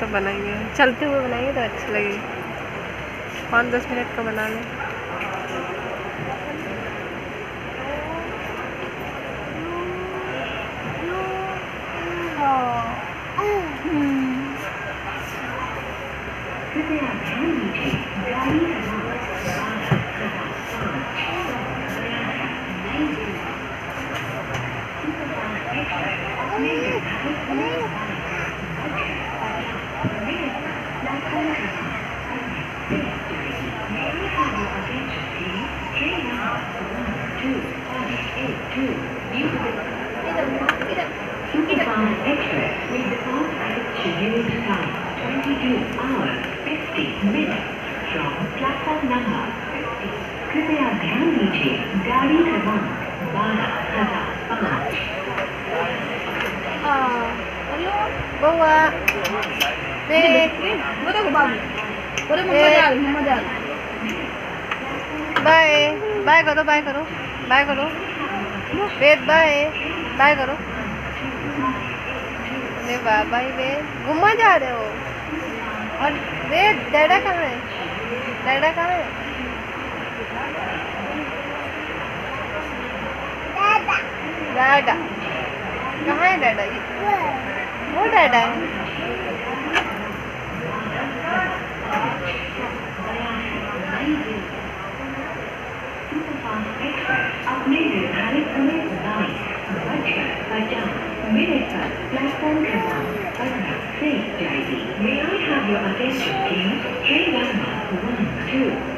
पर बनाएँगे। चलते हुए बनाएँगे तो अच्छा लगेगा। पाँच दस मिनट का बना लें। कृपया ध्यान कृपया ध्यान दीजिए गाड़ी क्रमांक बारह हजार पाँच Bawa. Dek. Betul ke babu? Boleh memodal, memodal. Bye bye करो बाय करो बाय करो। वेद, बाय बाय करो। अरे वाह, भाई वेद घुमा जा रहे हो? और वेद, डैडा कहाँ है? डैडा कहाँ है? डैडा। कहाँ है डैडा ये? वो डैडा है। May I have your attention, please? Train number 1, 2,